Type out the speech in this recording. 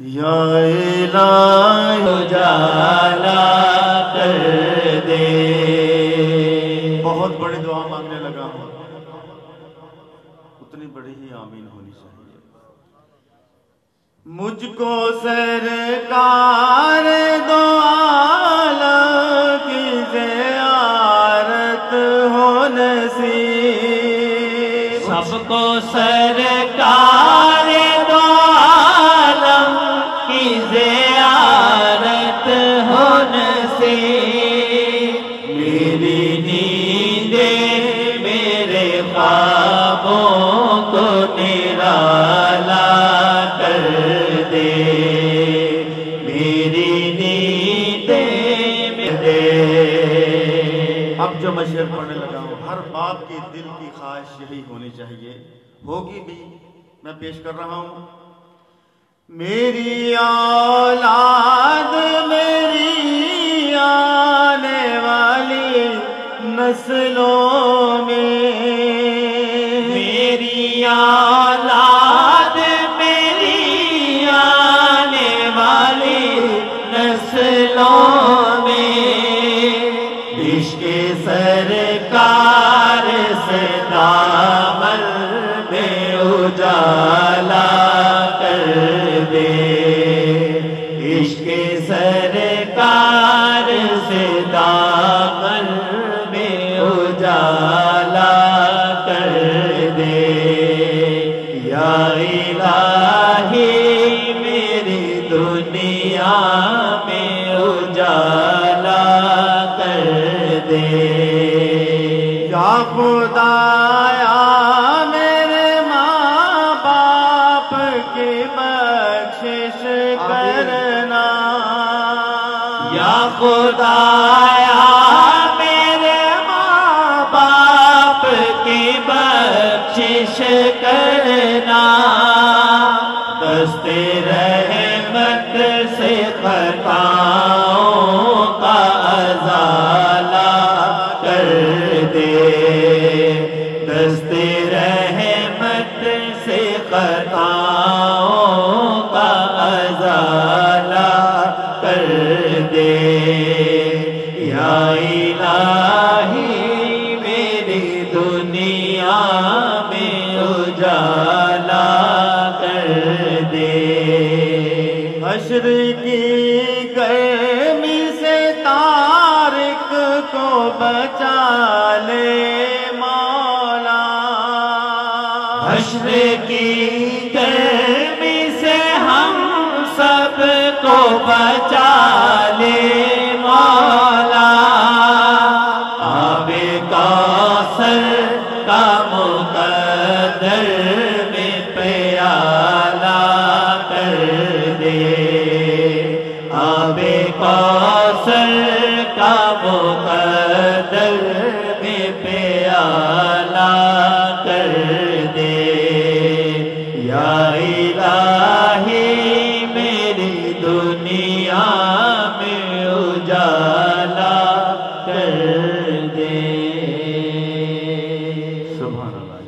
या उजाला कर दे। बहुत बड़ी दुआ मांगने लगा हूँ। उतनी बड़ी ही आमीन होनी चाहिए। मुझको सरकार दो आलम की जियारत हो नसीब। सबको सरकार को निराला कर दे। मेरी नींदे मेरे अब जो मैं शेर पढ़ने लगा हूँ, हर बाप की दिल की ख्वाहिश यही होनी चाहिए। होगी भी, मैं पेश कर रहा हूँ। मेरी औलाद मेरी आने वाली नस्लों से दामन में उजाला कर दे। इश्क सरकार या खुदाया मेरे माँ बाप की बख्शिश करना। या खुदाया मेरे माँ बाप की बख्शिश करना। दस्ते रहमत से खताओं दस्ते रहमत से खताओं का अजाला कर दे। या इलाही मेरी दुनिया में उजाला कर दे। हशर की गर्मी से तारिक को बचा ले। हश्र की गर्मी से हम सबको बचा ले आबे कौसर का में कर का